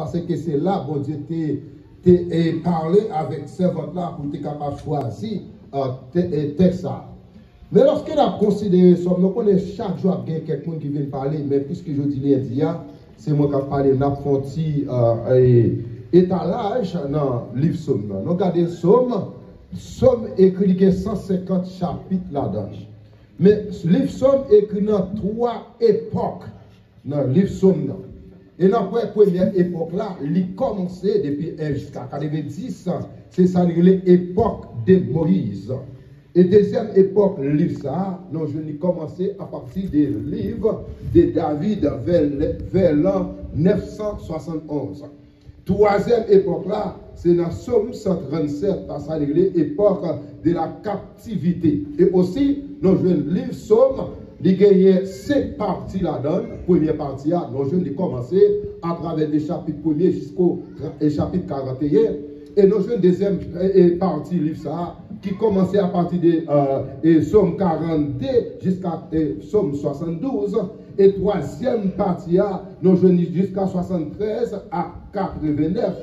parce que c'est là bon Dieu t'a parlé avec servante là pour être capable de choisir euh, texte ça. Mais lorsque a considéré ça, nous connaissons chaque jour quelqu'un qui vient parler, mais puisque je dis lundi, c'est moi qui ai parlé d'un petit euh, étalage dans le livre Somme. Nous regardons Somme, Somme écrit 150 chapitres là-dedans. Mais le livre Somme écrit dans trois époques dans le livre Somme. Et dans la première époque là, il a commencé depuis 1 jusqu'à 90 c'est ça l'époque de Moïse. Et deuxième époque, le livre ça, non, je commencé à partir des livres de David vers, l'an 971. Troisième époque là, c'est dans Somme 137, parce que l'époque de la captivité. Et aussi, nous je livre Somme, il y a cinq parties là-dedans. Première partie, nous je commencé à travers les chapitres 1 jusqu'au chapitre 41. Et nous jouons deuxième partie livre ça, qui commençait à partir de euh, Somme 42 jusqu'à Somme 72. Et troisième partie, nous jouons jusqu'à 73 à 89.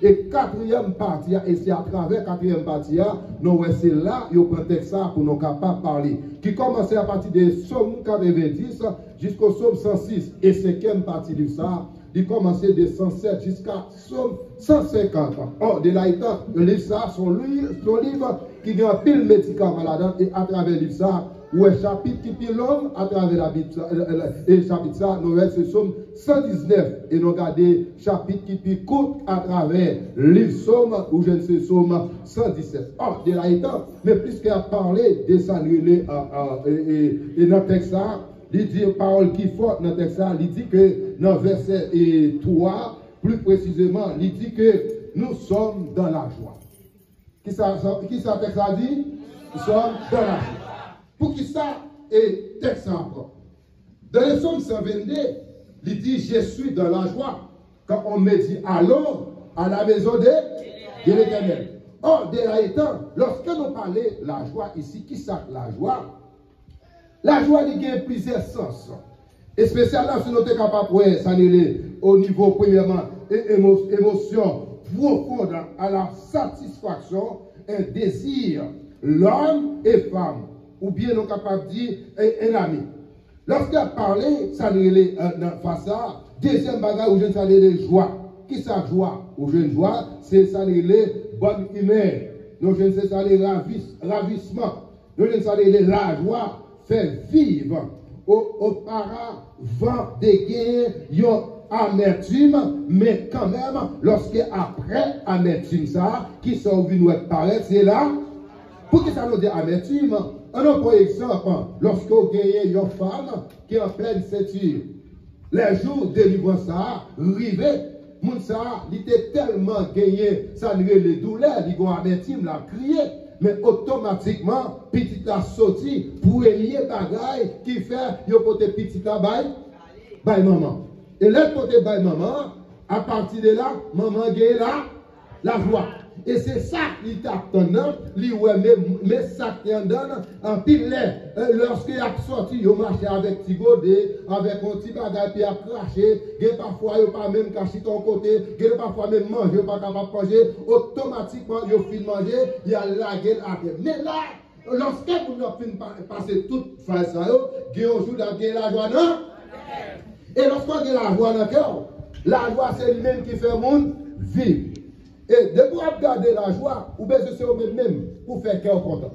Et quatrième partie, et c'est à travers quatrième partie, nous c'est là, il y ça pour nous capables de parler. Qui commençait à partir de Somme 90 jusqu'au Somme 106. Et cinquième partie de ça, il commençait de 107 jusqu'à 150. Oh, de là étant, le livre ça, son livre, son livre qui a pile médicaments là-dedans, et à travers le livre ça, ou un chapitre qui pile l'homme, à travers la Bible, et le chapitre ça, nous somme 119, et nous regardons chapitre qui pile court à travers le livre somme, ou je ne sais, somme 117. Oh, de là étant, mais puisqu'il a parlé de ça, et, et dans le texte ça, il dit parole qui forte dans le texte, il dit que dans verset 3, plus précisément, il dit que nous sommes dans la joie. Qui ça, qui ça texte a dit? Nous sommes dans la joie. Pour qui ça est texte encore Dans le psaume 122, il dit Je suis dans la joie. Quand on me dit Allons à la maison de, l'éternel. Or, de là étant, lorsque nous parlons de la joie ici, qui ça la joie? La joie, il y a plusieurs sens. Et spécialement, si nous sommes capables de ça au niveau, premièrement, émotion profonde à la satisfaction, un désir, l'homme et femme, ou bien nous sommes capables de dire un ami. Lorsqu'il parlé, ça est dans face deuxième bagage où je les joie. Qui ça joie? Ou je joie, c'est ça bonne humeur. Nous je ne sais ça les ravissement. Nous je ne sais les la joie fait vivre auparavant des guerres, yon amertume, mais quand même, lorsque après amertume ça, qui sont venus nous paraître, c'est là. Pour que ça nous dit amertume, Anon pou eksemp, loske ou genye yon fam ki an plen setir, le joun delivran sa, rive, moun sa, li te telman genye, sa nire le doule, li gwa anetim la kriye, men otomatikman, pitit la soti pou e liye bagay ki fe yo pote pitit la bay, bay maman. E le pote bay maman, a parti de la, maman genye la, la vwa. E se sa li tap ton nan, li we me sak ten dan, an pil le, lorske ap soti yo mache avek ti gode, avek an ti bagay pi ap krashe, gen pafwa yo pa men kashi ton kote, gen pafwa men manje yo pa kapap manje, otomatikman yo fin manje, ya la gen ake. Men la, lorske moun yo fin pase tout fay sa yo, gen yo jou dan gen la jwa nan, e lorske gen la jwa nan kè ou, la jwa se li men ki fe moun, viv. E debou ap gade la jwa, ou beze se ou men men pou fè kè ou kontan.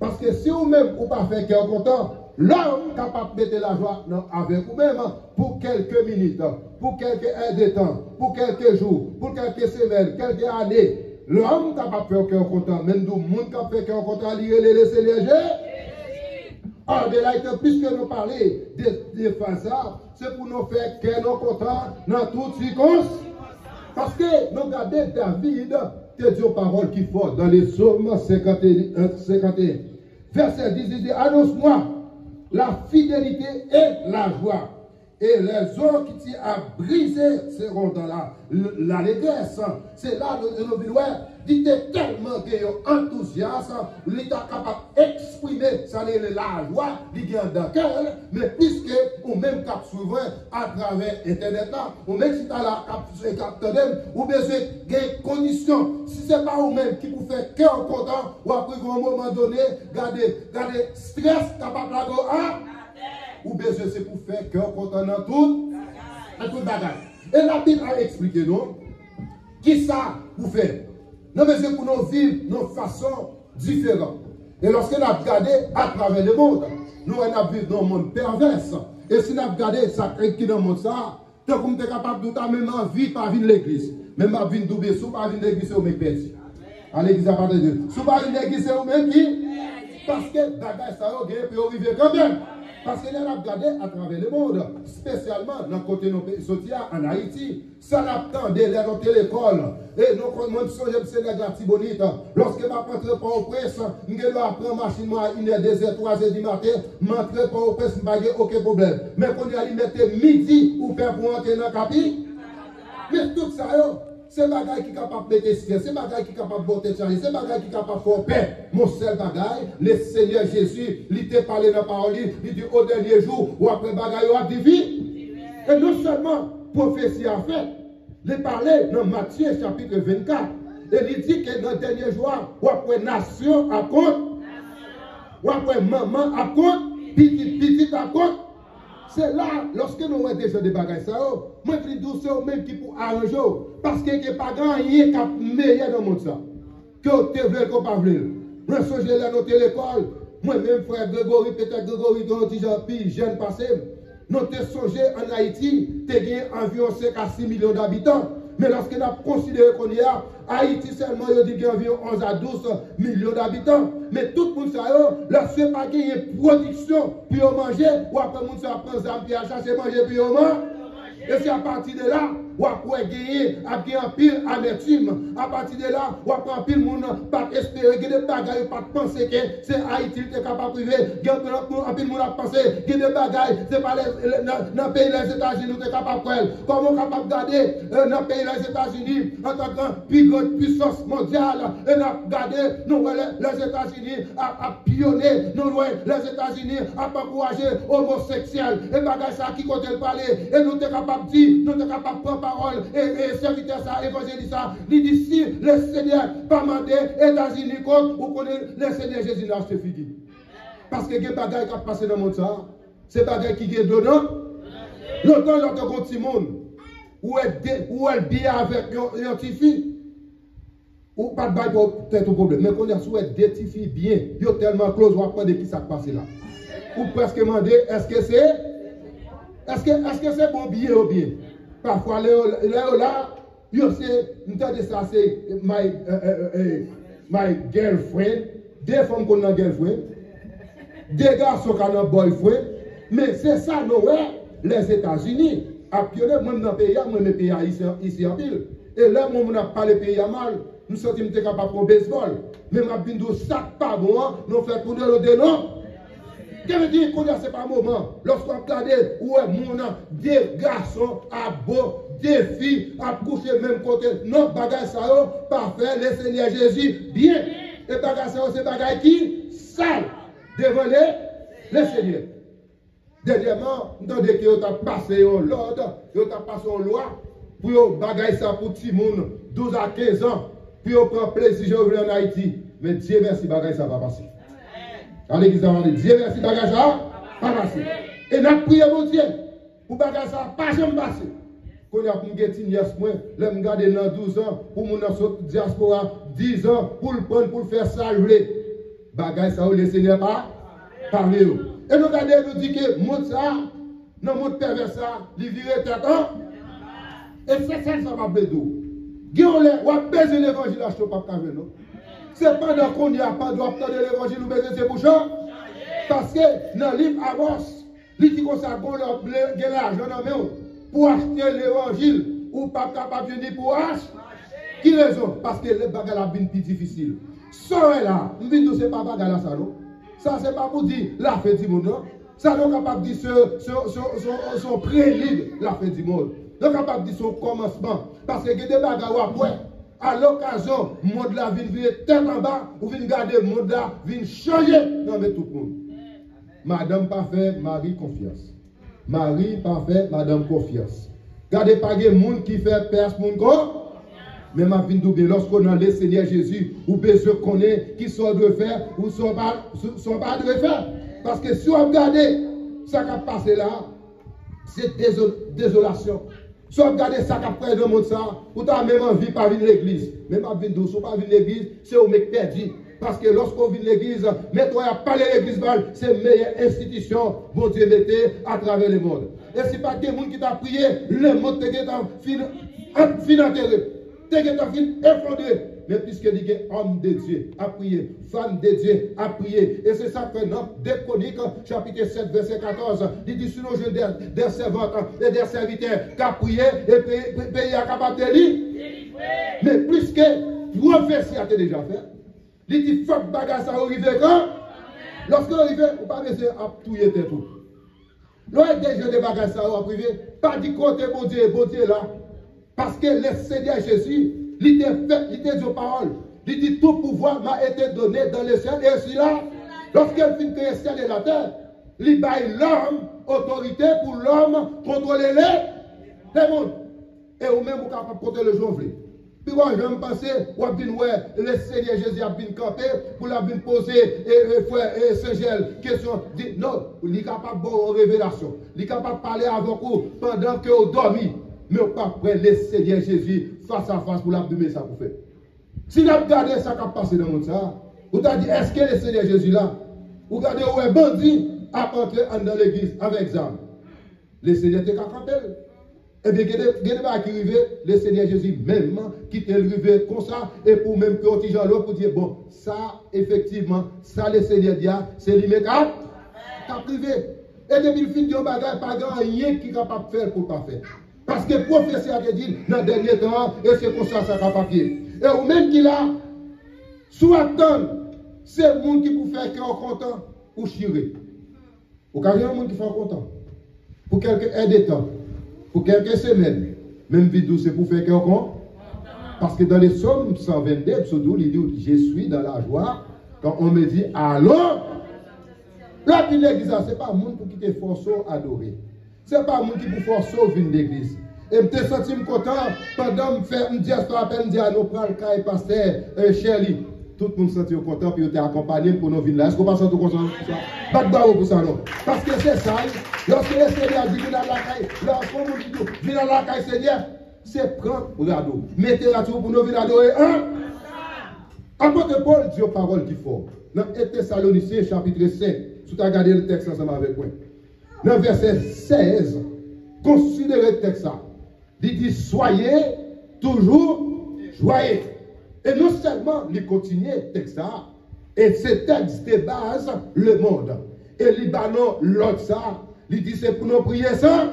Paske se ou men ou pa fè kè ou kontan, l'homme kapap mette la jwa nan avek ou men pou kelke minute, pou kelke en de tan, pou kelke jou, pou kelke semen, kelke ane. L'homme kapap fè kè ou kontan, men dou moun kap fè kè ou kontan liye le lese leje. Or de la ite, piske nou pale de, de fasa, se pou nou fè kè nou kontan nan tout sikons. Parce que nous regardons David, que Dieu parole qui faut dans les psaumes 51. 51. Verset 10, il dit Annonce-moi la fidélité et la joie. et les eaux qui t'y a brisé seront dans la, l'allégresse. C'est là le nous il était tellement enthousiaste, il était capable d'exprimer ça la joie, il est dans cœur, mais puisque ou même cap souvent à travers internet là, ou même si tu as la cap ou besoin des conditions, si ce n'est pas vous même qui vous fait cœur content, ou après un moment donné, gardez, gardez stress capable de ah, ou besoin c'est pour faire cœur content dans tout, dans tout bagage. Et la Bible a expliqué nous, qui ça vous fait? Nous besoin pour nous vivre de façon différente. Et lorsque nous regardé à travers le monde, nous avons vécu dans un monde perverse. Et si nous regardé ça qui dans le monde, ça, tant que nous sommes capables de même envie pas venir l'église. Même à venir double, si pas venir l'église, c'est même perdu. À l'église à de Dieu. Si pas venir l'église, c'est même qui Parce que bagage ça, vous peut arriver quand même. Parce qu'il y a regardé à travers le monde, spécialement dans le côté de en Haïti. Ça dans notre l'école. Et nous, moi, je suis Sénégal Tibonite. Lorsque je rentre pas au presse, je vais prendre machine à 1h, 2h, 3h du matin, je rentre pas au presse, je n'ai aucun problème. Mais quand il y a midi ou faire pour entrer dans le capi, mais tout ça, c'est bagaille qui est capable de mettre c'est bagaille qui est capable de porter c'est bagaille qui est capable de faire paix. Mon seul bagaille, le Seigneur Jésus, il t'a parlé dans la parole, il dit au dernier jour, ou après bagaille, ou après vie. Et non seulement prophétie a fait, il parlait dans Matthieu chapitre 24. Et il dit que dans le dernier jour, ou après nation à compte, ou après maman à compte, petit petit Se la, loske nou wè deje de bagay sa yo, mwen fri douse yo mèm ki pou aranje yo. Paske ke pa gan yè kap meyè nan moun sa. Ke yo te vlel ko pa vlel. Mwen soje lè nou te l'ekol, mwen mèm frè Gregory, Peter Gregory, don ti jan pi jen pasem. Nou te soje an Haiti, te gen anvion 5 a 6 milyon d'abitant. Mais nous avons considéré qu'on y a, Haïti seulement, il y a environ 11 à 12 millions d'habitants. Mais tout le monde sait, lorsque pas qu'il y a production pour manger, ou après, le monde prend des à chercher manger pour manger. Et c'est à partir de là, ou après gagner, à bien un pile amertume. À partir de là, ou après un pile monde pas espérer, que des bagailles, pas penser que c'est Haïti qui est capable de priver. Un pile monde a pensé que des bagailles, c'est pas dans le pays des États-Unis qui est capable de faire. Comment on est capable de garder euh, dans le pays des États-Unis en tant que plus grande puissance mondiale, et nous garder, nous les États-Unis à pionner, nous les États-Unis à encourager homosexuels, et bagailles ça qui compte parler, et nous sommes capables de dire, nous sommes capables de parole et, et serviteur ça, évangéliste ça, il dit si le Seigneur pas mandé États-Unis contre, vous connaissez le Seigneur Jésus n'a acheté fini. Parce que les bagages qui ont passé dans le monde ça, c'est bagages qui sont donnant. Longtemps, l'autre contre monde, où elle, bien avec un petit fille, ou pas de bail pour peut-être problème. Mais quand on a souhaité détifier bien, il y a tellement close, on va prendre qui s'est passé là. Ou presque demander, est-ce que c'est, est-ce que, est-ce que c'est bon billet ou bien? Parfois, là, yo se, nou ta de sa se, my, uh, uh, uh, my girlfriend, de fom kon nan girlfriend, de garso kan nan boyfriend, men se sa nou we, les Etats-Unis, ap yone mwen nan peya, mwen nan peya isi apil, e lè mwen mwen ap pale peya mal, nou senti mte kapap kon baseball, men mwen ap bindou sak pa bon an, nou fè toune lo denon, Kè mè di, konya se pa mouman, lòs kon kade, ouè mounan, de gason, abo, de fi, ap kouche mèm kote, non bagay sa yo, pa fè, le sènyè Jésus, bien, e bagay sa yo, se bagay ki, sal, devan le, le sènyè. Dènyèman, nan de ki yo ta pase yon lòd, yo ta pase yon lòd, pou yo bagay sa pou ti moun, 12 a 15 an, pou yo pran plesi, yo vle an Haiti, men diye mersi bagay sa va pase. Dans l'église avant de Dieu, merci bagage ça, pas passer. Et nous prions mon Dieu pour bagage ça, pas jamais passer. Quand il y a pour une yes, moi, là, me garder dans 12 ans, pour mon diaspora, 10 ans, pour le prendre, pour le faire ça, je voulais. Bagage ça, le Seigneur pas parler. Oh. Et nous regardons, nous dit que, monte ça, non, monte pervers ça, il virait tête, Et c'est ça, ça va bédou. Oh. Gye ou le, wap beze l'evangilaj yo pap kave nou. c'est pendant qu'on n'y a pas droit de l'évangile ou baiser ses bouchons. Parce que dans le livre avance, il dit qu'on s'agit de l'argent dans pour acheter l'évangile ou pas capable de pour acheter. Qui raison Parce que les bagages sont plus difficiles. Soyez là, nous disons que ce n'est pas bagarre là, ça non. Ça, c'est pas pour dire la fête du monde, non. Ça, nous sommes capables de dire son prélude, la fête du monde. Nous sommes capables de dire son commencement. Parce que des bagages après. À l'occasion, le monde là vient tête en bas, ou vient garder le monde là, vient changer. Mais tout le monde. Madame parfait, Marie confiance. Marie parfait, Madame confiance. Gardez pas les monde qui fait perce mon corps. Mais ma vie double, lorsqu'on a le Seigneur Jésus, ou besoin qu'on est, qui sont de faire, ou sont pas, sont pas de faire. Parce que si on regarde ça qui a passé là, c'est désolation. Si on regarde ça dans le monde, ça, ou tu as même envie de pas venir l'église. Même pas venir douce, ou pas venir l'église, c'est au mec perdu. Parce que lorsqu'on vient l'église, mettons à parler l'église, c'est la meilleure institution, bon Dieu mettez à travers le monde. Et n'est pas gens qui t'a prié, le monde te fin enterré t'es effondré. Mais puisque dit que homme de Dieu a prié, femme de Dieu a prié. Et c'est ça que dans 2 Chroniques, chapitre 7, verset 14, il dit sinon je des, des servantes et des serviteurs qui ont prié et pays est capable. Mais plus que prophétie a déjà fait. Il dit faut que bagage ça arrive quand? Lorsque arrive, on pas besoin de touiller tout. Lorsque des gens de bagages ça arrive, pas du côté bon Dieu, bon Dieu là. Parce que le Seigneur Jésus, il était fait, il était de parole. Il dit tout pouvoir m'a été donné dans le ciel et aussi là. Lorsqu'il finit le ciel et la terre, il baille l'homme autorité pour l'homme contrôler les, mondes. Et vous même vous capable contrôler le jour. Puis moi, je me penser, le Seigneur Jésus a bien campé pour la bien poser et frère Saint-Gel question. Non, il est capable de révélation. Il est capable de parler avec vous pendant que vous dormez mais pas prêt le Seigneur Jésus face à face pour l'abdomen ça pour faire. Si vous regardez ça qui a passé dans le monde, ça, vous avez dit, est-ce que le Seigneur Jésus là, vous regardez où est bandit à entrer dans l'église avec ça. Le Seigneur était capable. Et bien, il qui le Seigneur Jésus même, qui est arrivé comme ça, et pour même que petit gens pour dire, bon, ça, effectivement, ça, le Seigneur dit, ah, c'est lui qui a privé. Et depuis le fin de bagage, pas grand rien qui est capable de faire pour ne pas faire. Parce que professeur a dit dans le dernier temps, et c'est pour ça ça va papier. Et ou même qu'il a, soit c'est le monde qui peut faire cœur content ou chirer. Ou quand il y a un monde qui fait content, pour quelques aides de temps, pour quelques semaines, même vidéo, c'est pour faire cœur content. Parce que dans les sommes 122, il dit Je suis dans la joie. Quand on me dit Allons, là, l'église, ce n'est pas un monde pour quitter force adorer. Ce n'est pas moi qui vous force venir l'église. E mte soti m kontan, pandan m fè m diya strape, m diya nou pral ka e paste, e chè li. Tout moun soti yo kontan, pi yo te akompanyen pou nou vin la. Esko pa soti yo kontan? Bak ba ou pou sa nou. Paske se sal, lòske le sèdè a di vin al lakay, lòske moun di tou, vin al lakay sèdè, se pran rado. Mete rato pou nou vin rado e an. Apote Paul diyo parol ki fò. Nan ete salonise chapitre 5, sou ta gade le tekst ansama avek mwen. Nan verse 16, konsidere tekst sa. Il dit, soyez toujours joyeux. Et non seulement il continue texte ça, et ce texte de base le monde. Et Libanon, l'autre ça, il dit, c'est pour nous prier ça.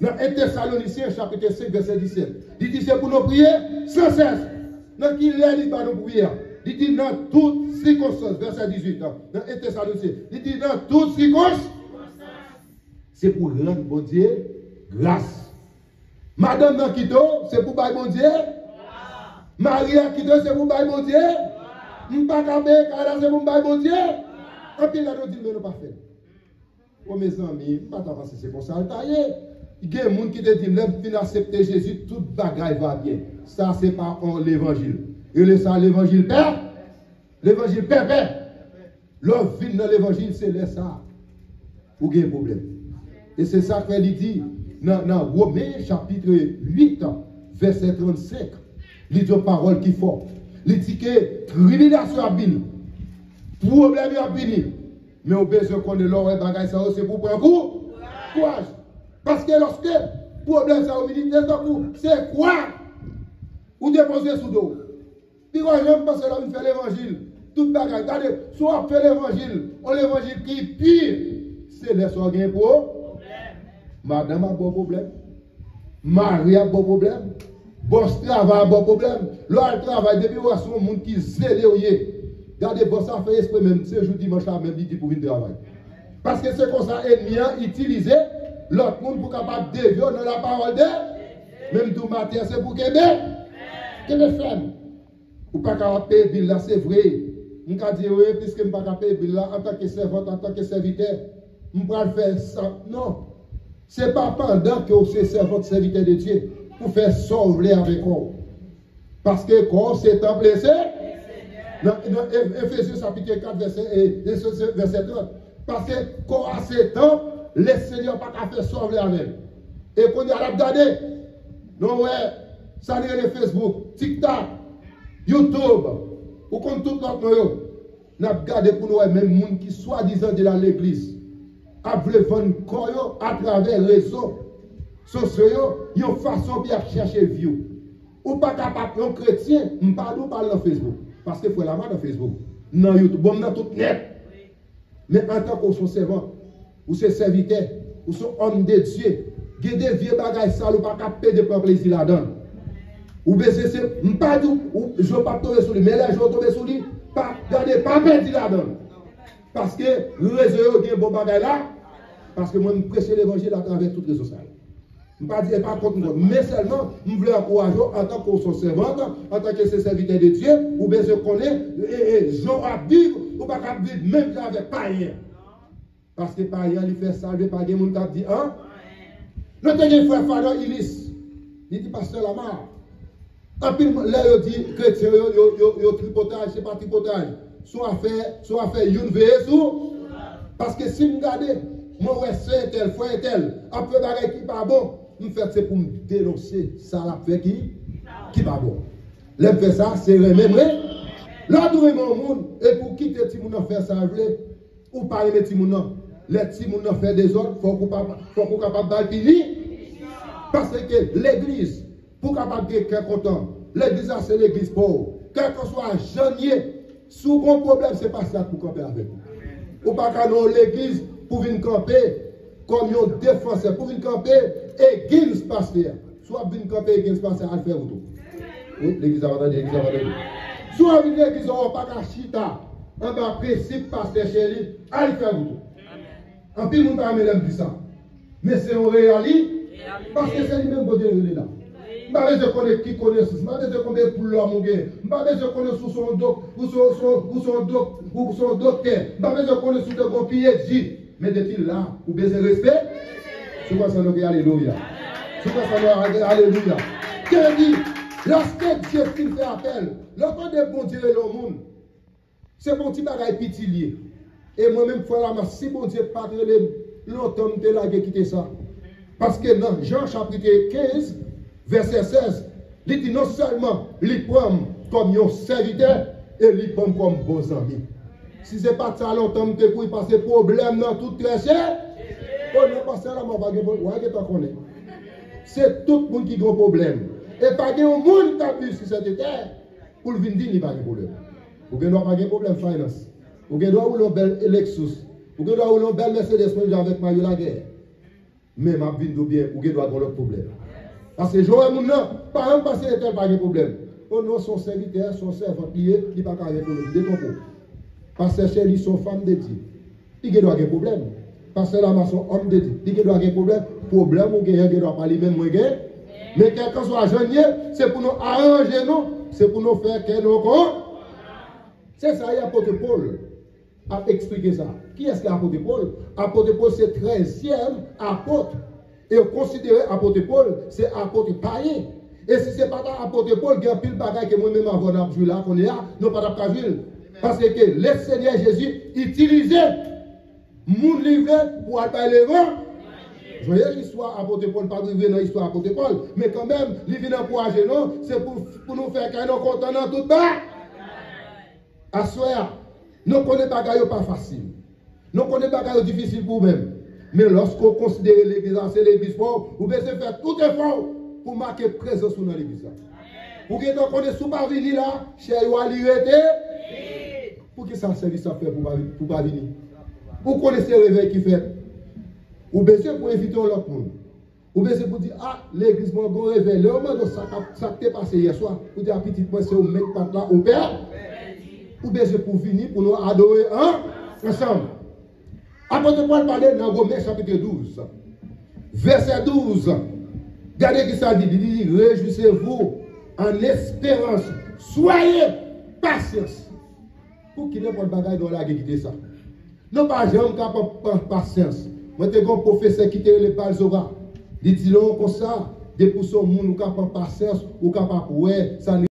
Dans 1 Thessaloniciens, chapitre 5, verset 17. Il dit, c'est pour nous prier sans cesse. Dans qui est Libanon prier Il dit, dans toutes circonstances, verset 18. Dans 1 Thessaloniciens. Il dit, dans toutes circonstances, c'est pour rendre bon Dieu grâce. Madame Nankito, c'est pour bailler bon Dieu. Marie Akito, c'est pour bailler bon Dieu. Mpakabe, Kala, c'est pour bailler bon Dieu. En là, nous dit, mais nous pas fait. Oh mes amis, pas avancer, c'est pour ça. Il y a des gens qui te disent, même fin accepter Jésus, bagaille va bien. Ça, c'est pas l'évangile. Et le ça, l'évangile père. L'évangile père, père. L'homme vit dans l'évangile, c'est ça. Ou il y a un problème? Et c'est ça dit dans, Romains chapitre 8, verset 35. Il dit une parole qui fort. Il dit que tribulation a bien, problème a bien. Mais au besoin qu'on ait l'or et bagaille ça c'est pour prendre courage. Parce que lorsque problème ça c'est quoi? Ou déposer sous dos. Puis quand je pense que fait l'évangile, tout bagaille. Regardez, soit on fait l'évangile, on l'évangile qui est pire, c'est les soins pour Madame a bon problème. Marie a bon problème. Boss travail a bon problème. L'autre travail, depuis où son monde qui zélé ou Gardez, boss a fait esprit même, ce jour dimanche à même dit pour venir travailler. Parce que c'est comme ça, ennemi a utilisé l'autre monde pour capable de dévier dans la parole de. Même tout matin, c'est pour Québec. Québec femme. Ou pas qu'à payer bill là, c'est vrai. On peut dire, oui, puisque je ne peux pas payer bill là, en tant que servante, en tant que serviteur, je peux le faire ça. Non. Ce n'est pas pendant que vous êtes votre serviteur de Dieu pour faire sauver avec vous. Parce que quand c'est un blessé, dans Ephésiens chapitre 4, verset, verset 30, parce que quand c'est temps, le Seigneur n'a pas fait sauver avec. Et qu'on a regardé, non, ouais, ça n'est le Facebook, TikTok, YouTube, ou comme tout notre monde, nous avons regardé pour nous, même les gens qui soi-disant de l'église. ap vle fon koyo atrave rezo sosyo yo, yon fason bi ap chache view. Ou pa kapap yon kretien, mpadou pal nan Facebook. Paske fwe la man nan Facebook. Nan YouTube, bom nan tout net. Men an tank ou son servan, ou se servite, ou son om de Diyo, gede vie bagay sal ou pa kapè de pepl isi la dan. Ou bese se, mpadou, ou jo pa tobe sou li, men la jo tobe sou li, pa gade pa pè di la dan. Paske rezo yo gen bon bagay la, parce que moi, je prêche l'évangile à travers toutes les sociétés. Je ne pas dire pas contre moi, mais seulement, je veux encourager en tant que son servante, en tant que serviteur de Dieu, ou bien je connais, et, et je vais vivre, ou pas vivre même avec païen. Parce que païen, il fait ça, il pas de monde qui dit, hein? Notre frère Fadon Ilis, il dit, pasteur Lamar, en là, il dit, chrétien, il y tripotage, c'est pas tripotage. Soit fait, soit fait une veille. Parce que si vous regardez, moi, ouais, c'est tel, frère tel, après, bagay qui pas bon, nous faisons c'est pour me dénoncer ça la fait qui? Qui pas bon. L'aime fait ça, c'est remembrer. Nous mon monde, et pour quitter Timoun faire ça, ou pas aimer Timoun, les Timoun faire des autres, faut qu'on soit capable d'alpiner. Parce que l'église, pour capable de quelqu'un content, l'église, c'est l'église pauvre. Quel que soit jeunier, sous mon problème, c'est pas ça pour camper avec. Ou pas qu'à l'église pou vin kampe kom yon defanse, pou vin kampe e gins pasteur. Sou ap vin kampe e gins pasteur, al fè voutou. Oui, l'Eglise avadani, l'Eglise avadani. Sou ap vin e l'Eglise ou pa ka chita, an ba presip pasteur chè li, al fè voutou. An pi moun pa amè lèm di sa. Mè se yon reali, paske se li mèm bodè yon li la. Mba veze konen ki konen sis, mba veze konen pou lò moun gen, mba veze konen sou son dokter, mba veze konen sou te gopiye di. mais depuis là, vous baissez respect C'est quoi ça nous dit Alléluia C'est quoi ça nous dit Alléluia Qui dit L'aspect Dieu qui fait appel, l'enfant des bon Dieu et le monde, c'est bon petit bagaille pitié. Et moi-même, fois si bon Dieu pas longtemps de la quitter ça. Parce que dans Jean chapitre 15, verset 16, il dit non seulement il prend comme un serviteur, et il prend comme vos bon amis. Si se pat sa lontan mte kou, pase problem nan tout kreche, pou nan pase la mwa bagye pou, wage ta konen. Se tout moun ki gwo problem. E bagye ou moun tabus ki se te ter, pou l'vin di ni bagye problem. Ou gen do a bagye problem finance. Ou gen do a ou lon bel Lexus. Ou gen do a ou lon bel Mercedes pou yon javek mayo la gè. Men map vin do bien, ou gen do a gwo lop problem. Pase jowe moun nan, pa an pase etel bagye problem. Ou nou son servite, son servant liye, ki pa kare pou l'vin de ton pou. Chez lui, son femme de Dieu. Il doit avoir problème. Parce que là, son homme de Dieu. Il doit avoir problème. Problème, ou il doit parler même moi. Mais quel que soit jeune, c'est pour nous arranger, nous. C'est pour nous faire que nous C'est ça, il y a apôtre Paul a expliqué ça. Qui est-ce qui est apôtre Paul? Apôtre Paul, c'est 13e apôtre. Et considérer apôtre Paul, c'est apôtre païen. Et si ce n'est pas apôtre Paul, il y a pile de bagages que moi-même avant d'appuyer là, qu'on est là, non pas d'appuyer. Parce que le Seigneur Jésus utilisait mon livre pour aller vents. Vous voyez l'histoire apôtre Paul, pas arriver dans l'histoire apôtre Paul, mais quand même, il vient encourager nous, c'est pour, pour nous faire qu'on soit content dans tout bas. À soi, nous connaissons pas pas facile. Nous connaissons pas difficile pour nous-mêmes. Mais lorsqu'on considère l'église, c'est l'église fort, vous devez faire tout effort pour marquer présence dans l'église. Pour que vous connaissez pas venir là, chez vous, pour qui ça service à faire pour pas venir? Vous connaissez le réveil qui fait? Ou besoin pour inviter l'autre monde? Ou besoin pour dire, ah, l'église m'a bon réveil. Le moment de ça, ça t'est passé hier soir. Vous dites, ah, petit point, c'est au mec là au père. Ou pour venir, pour nous adorer hein, ensemble. Apôtre Paul parlait dans Romains chapitre 12, verset 12. Regardez qui ça dit. Il dit, réjouissez-vous en espérance. Soyez patience. pou ki nepot bagay nou la ge gite sa. Nou pa jom ka pa pasyans. Mwen te gon profese ki te le pal zora. Di ti lon kon sa, de pou son moun ou ka pa pasyans ou ka pa pouwe, sa ne